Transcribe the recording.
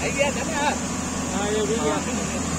Ahí viene, ahí viene.